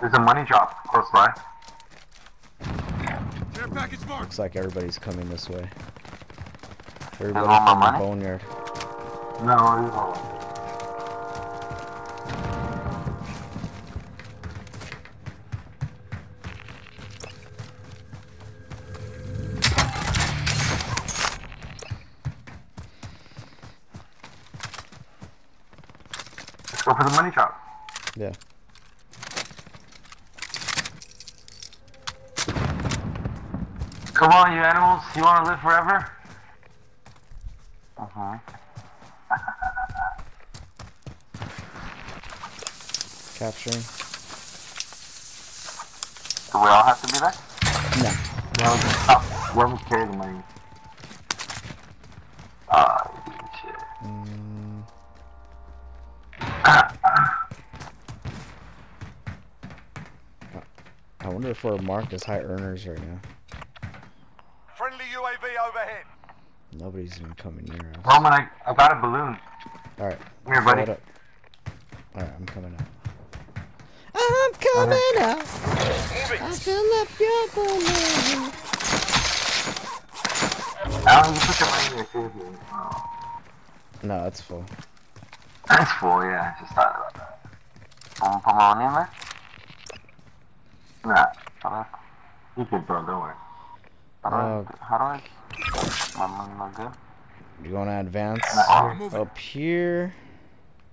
There's a money drop close by. Care package marked. Looks like everybody's coming this way. Everybody's my from the money? boneyard. No, no. Let's go for the money drop. Yeah. Come on, you animals. You want to live forever? Uh-huh. Capturing. Do we all have to be there? No. No, stop. Whoever carry the money. Ah, shit. Mm, I wonder if we're marked as high earners right now. Friendly UAV overhead. Nobody's even coming near us. Roman, I, I got a balloon. Alright. Come here, buddy. Alright, I'm coming out. I'm coming out. I fill up your balloon. Alan, you put your money in your too. Oh. No, it's full. That's full, yeah. I just thought about that. To put my money in there? Nah. You can, bro. Don't worry. How do Uh, I, how do I? My money not good? You wanna advance Nah. Up here?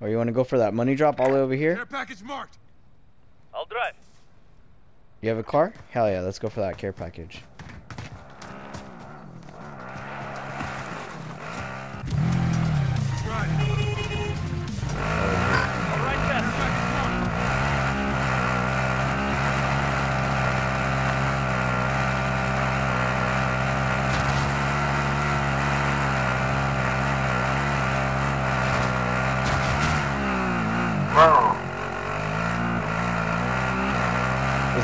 Or you wanna go for that money drop all the way over here? Care package marked. I'll drive. You have a car? Hell yeah, let's go for that care package.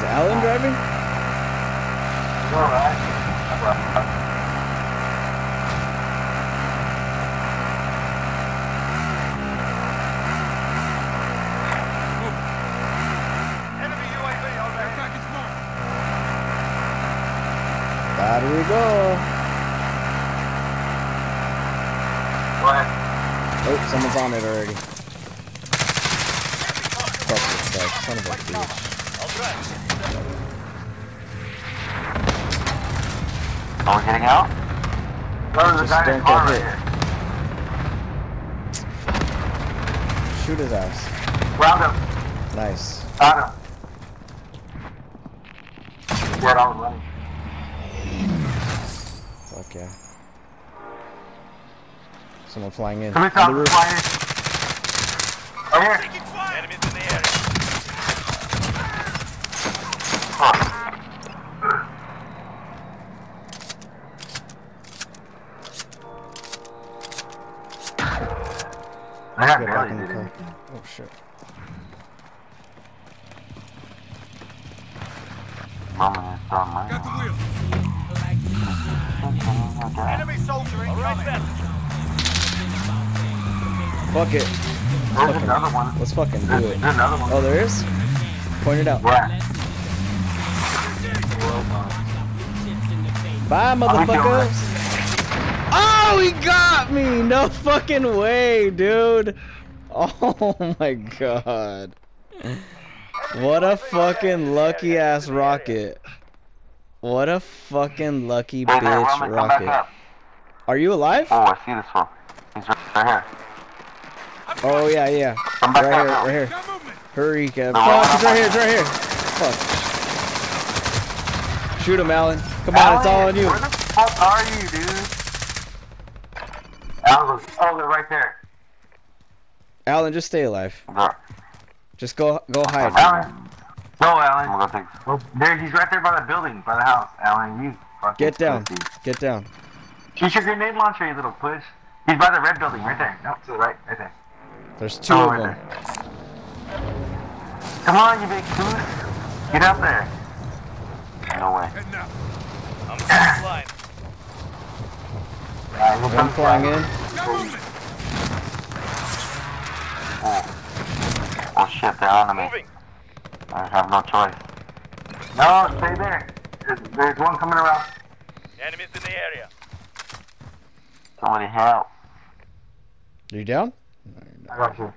Alan driving? Alright? Marked. Battery go. What? Oh, someone's on it already. Fuck this guy, son of a bitch. I'll. Are we getting out? No, there's a Just guy in don't get hit. here. Shoot his ass. Round him. Nice. Got him. Get on running. Fuck yeah. Someone flying in. Come here, On the roof. Fly in. Right here. Fuck it. There's Fucking- another one. Let's fucking do There's, it. another one. Oh, there is? Point it out. Where? Bye, motherfuckers. Oh, he got me! No fucking way, dude. Oh my god. What a fucking lucky ass rocket. What a fucking lucky bitch Roman, come back rocket. Are you alive? Oh, I see this one. He's right here. Oh yeah, yeah. Come back Right here, now. right here. Hurry, Kev. No, Fuck, no, it's no, right here, no. it's right here. Fuck. Shoot him, Alan. Come on, it's all on you. Where the fuck are you, dude? Alan, oh, they're right there. Alan, just stay alive. There. Just go, go hide. Alan. Go, Alan. I'm gonna take. There, he's right there by the building, by the house. Alan, you fucking Get down. pussy. Get down. Shoot your grenade launcher, you little push. He's by the red building, right there. No, to the right, right there. There's two Oh, of them. Come on, you big goose. Get up there. No way. Heading. I'm still flying. Alright, we'll One flying in. Oh. oh shit, they're on me. Moving. I have no choice. No, stay there. There's, there's one coming around. Enemies in the area. Somebody help. Are you down? I got you.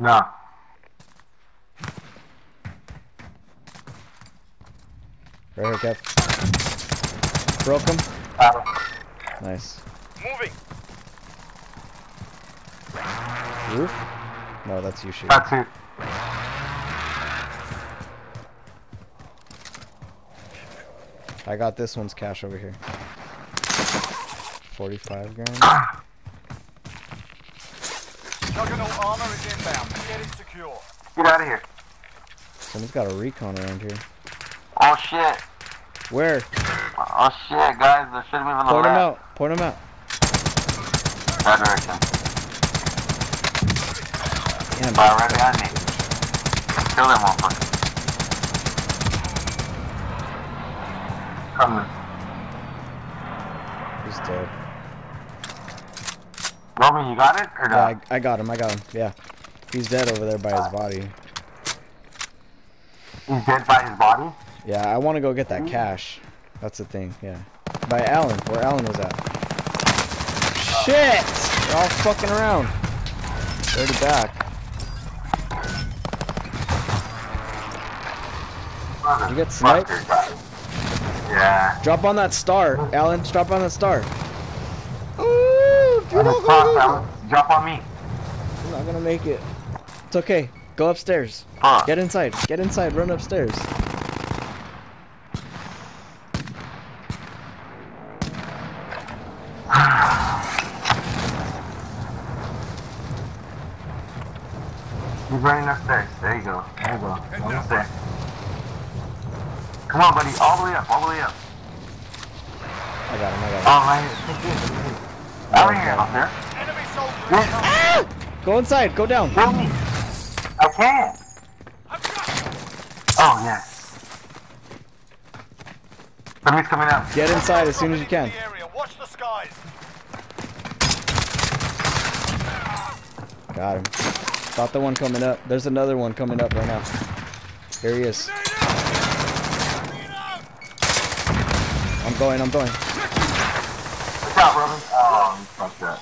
No. Right here, Kev. Broke him. Nice. Moving. Roof? No, that's you shooting. that's it. I got this one's cash over here. 45 grand. Juggernaut armor is inbound. Get it secure. Get out of here. Someone's got a recon around here. Oh shit. Where? Oh shit, guys. There should have been on the Point him left. out. Point him out. That direction. Damn, Fire right behind me. Kill them motherfucker. Coming. he's dead. Roman, you got it? Or Yeah. I, I got him. I got him. Yeah. He's dead over there by his body. He's dead by his body? Yeah, I want to go get that cash. That's the thing. Yeah. By Alan. Where Alan was at. Shit! They're all fucking around. They're already back. You get sniped? Yeah. Drop on that star, Alan. Drop on that star. Ooh, On get the off top, of it. Drop on me. I'm not gonna make it. It's okay. Go upstairs. Fuck. Get inside. Get inside. Run upstairs. He's running upstairs. There you go. There you go. Almost there. Come on, buddy. All the way up. All the way up. I got him. I got him. Oh, Enemy soldier Yeah. incoming. Go inside. Go down. Kill me. Oh, yes. Enemy's coming out. Get inside as soon as you can. Got him. Got the one coming up. There's another one coming up right now. Here he is. I'm going. I'm going. Watch out, Robin. You fucked up.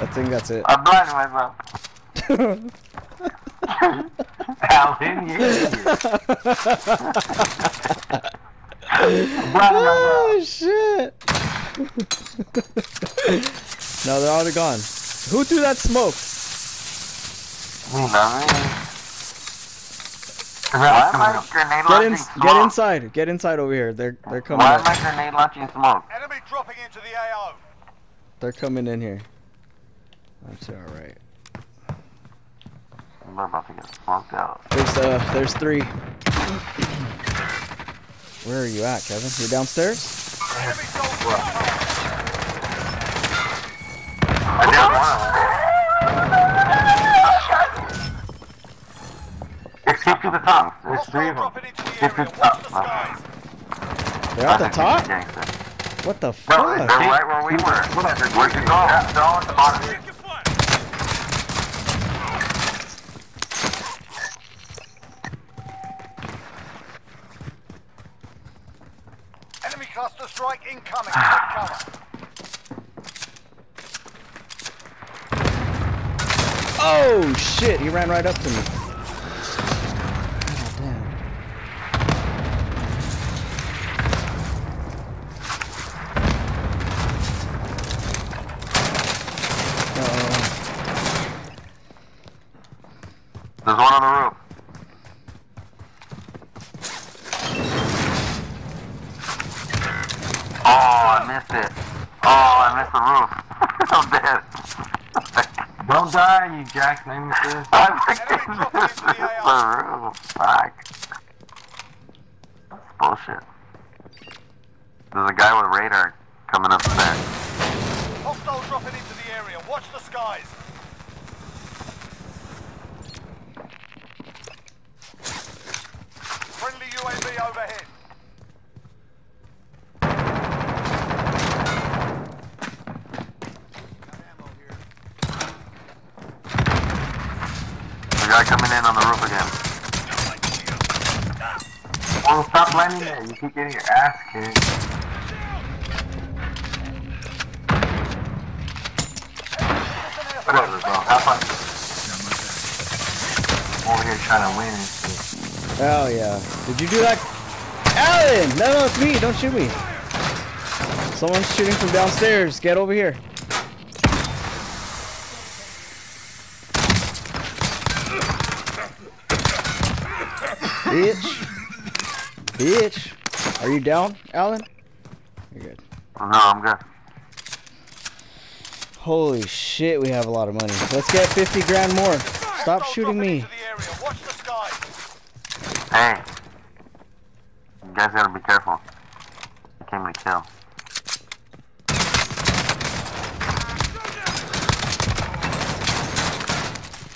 I think that's it. I'm blinding myself. Alan, you idiot. Oh shit! no, they're already gone. Who threw that smoke? Me. Why am I grenade Get in. smoke? Get inside. Get inside over here. They're they're coming. Why am I grenade launching smoke? Enemy dropping into the AO. They're coming in here. That's all right. I'm about to get smoked out. There's uh, there's three. Where are you at, Kevin? You're downstairs. Enemy soldier incoming. I downed to the top. There's three Hostile of them. dropping into the to the top. the skies. They're at the top. What the No, fuck? they're right where we were. Where'd you go? Yeah, they're all at the bottom. Take your fire. Enemy cluster strike incoming. Take cover. Oh shit! He ran right up to me. There's one on the roof. Oh, I missed it. Oh, I missed the roof. I'm dead. Don't die, you jack name this. I freaking missed the roof. Fuck. That's bullshit. There's a guy with radar coming up there. Hostile dropping into the area. Watch the skies. Friendly UAV overhead. Here. guy coming in on the roof again. Oh, stop landing there. You keep getting your ass kicked. Whatever, bro. Have fun. Over here trying to win. Hell yeah. Did you do that? Alan! No, no, it's me. Don't shoot me. Someone's shooting from downstairs. Get over here. Bitch. Bitch. Are you down, Alan? You're good. Oh, no, I'm good. Holy shit, we have a lot of money. Let's get 50 grand more. Stop shooting dropping me. into the area. Watch the skies. Hey. You guys gotta be careful. He came to kill.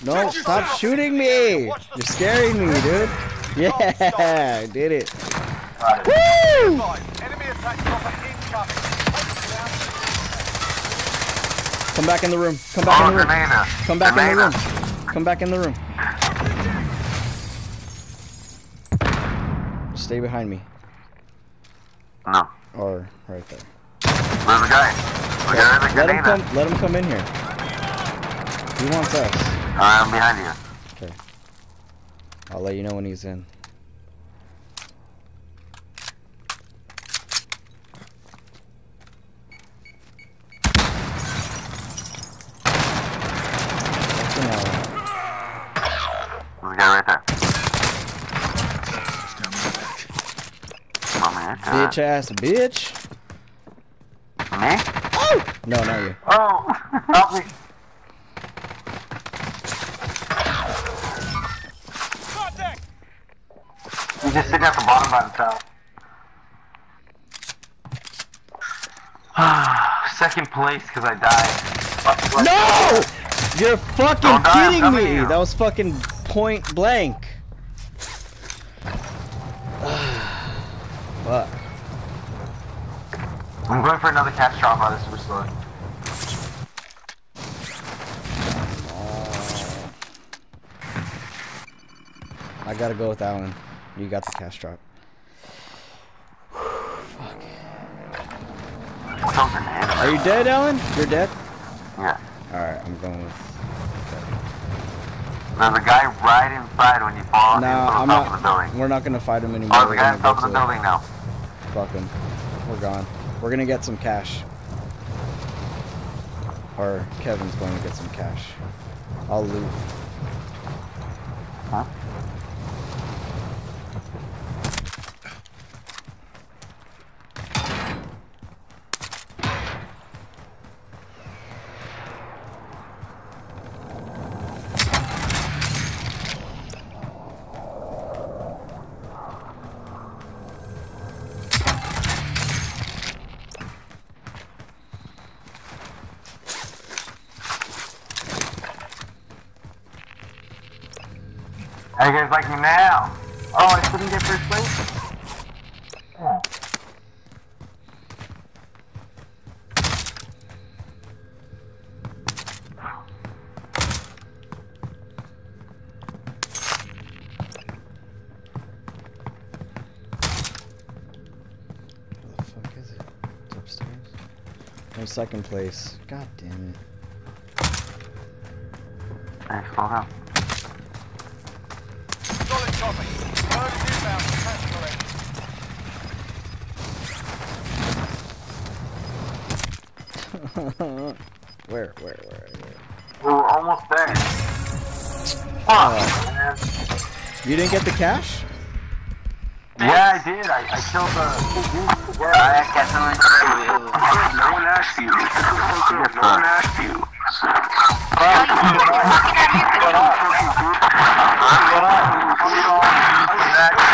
No, stop shooting me. You're scaring me, dude. Yeah, I did it. Woo! Five. Enemy attack chopper incoming. Come back in the room. Come back Oh, in the room. Come back in the room. Come back in the oh, room. Stay behind me. No. Or right there. Where's the guy? A Let him come let him come in here. He wants us. Alright, I'm behind you. Okay. I'll let you know when he's in. Fucking hell. There's a guy right there. Come on, man. Uh, Bitch ass bitch. Me? Oh! No, not you. Oh! Help me. Contact. He's just sitting at the bottom by the himself. Second place because I died. No! You're fucking Don't die, I'm kidding me! That was fucking point blank. Fuck. I'm going for another cash drop by the superstore. I gotta go with Alan. You got the cash drop. Grenade? Are you dead, Alan? You're dead? Yeah. Alright, I'm going with. There's a guy right inside when you fall No, I'm top of not. the building. We're not gonna fight him anymore. Oh, We're the guy gonna on top of the building now. Fuck him. We're gone. We're gonna get some cash. Or Kevin's going to get some cash. I'll loot. Huh? How you guys like me now? Oh, I couldn't get first place? Yeah. Where the fuck is it? Upstairs. No second place. God damn it. Down. Solid Copy. Where, where, where, where? We're almost there. Fuck, oh. You didn't get the cash? Yeah, I did. I, I killed the. Yeah, I got someone. No one asked you. No one asked you. Fuck. What up? What up? that